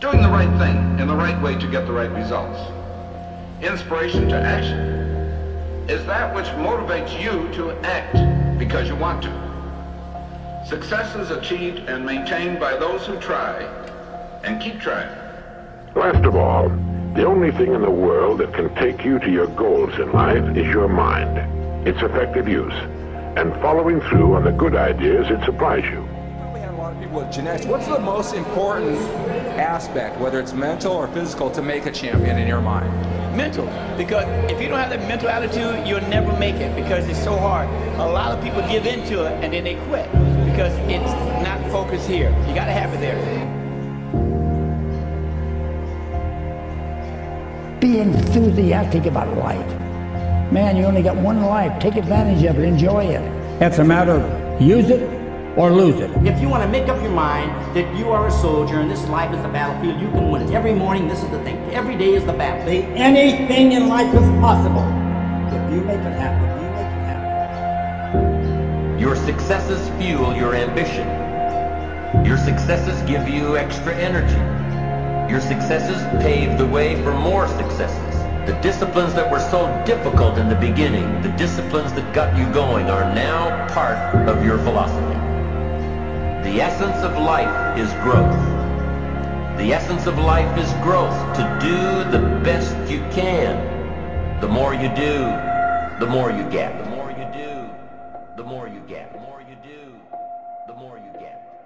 Doing the right thing in the right way to get the right results. Inspiration to action is that which motivates you to act because you want to. Success is achieved and maintained by those who try and keep trying. Last of all, the only thing in the world that can take you to your goals in life is your mind, its effective use, and following through on the good ideas it supplies you. We have a lot of people with genetics. What's the most important aspect, whether it's mental or physical, to make a champion in your mind? Mental. Because if you don't have that mental attitude, you'll never make it because it's so hard. A lot of people give into it and then they quit because it's not focused here. You got to have it there. Be enthusiastic about life. Man, you only got one life. Take advantage of it. Enjoy it. It's a matter of use it or lose it. If you want to make up your mind that you are a soldier and this life is a battlefield, you can win it. Every morning, this is the thing. Every day is the battle. Anything in life is possible. If you make it happen, if you make it happen. Your successes fuel your ambition. Your successes give you extra energy. Your successes pave the way for more successes. The disciplines that were so difficult in the beginning, the disciplines that got you going, are now part of your philosophy. The essence of life is growth. The essence of life is growth, to do the best you can. The more you do, the more you get. The more you do, the more you get. The more you do, the more you get.